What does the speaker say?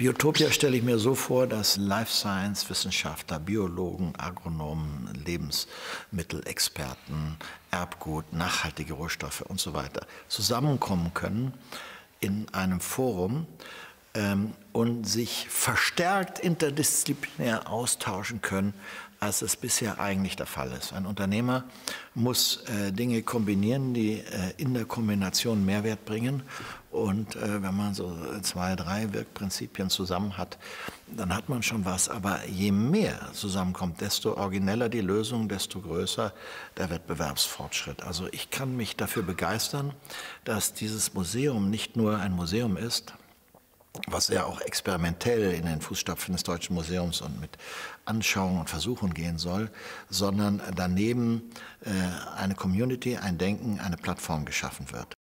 Biotopia stelle ich mir so vor, dass Life Science Wissenschaftler, Biologen, Agronomen, Lebensmittelexperten, Erbgut, nachhaltige Rohstoffe und so weiter zusammenkommen können in einem Forum ähm, und sich verstärkt interdisziplinär austauschen können, als es bisher eigentlich der Fall ist. Ein Unternehmer muss äh, Dinge kombinieren, die äh, in der Kombination Mehrwert bringen. Und äh, wenn man so zwei, drei Wirkprinzipien zusammen hat, dann hat man schon was. Aber je mehr zusammenkommt, desto origineller die Lösung, desto größer der Wettbewerbsfortschritt. Also ich kann mich dafür begeistern, dass dieses Museum nicht nur ein Museum ist, was ja auch experimentell in den Fußstapfen des Deutschen Museums und mit Anschauungen und Versuchen gehen soll, sondern daneben äh, eine Community, ein Denken, eine Plattform geschaffen wird.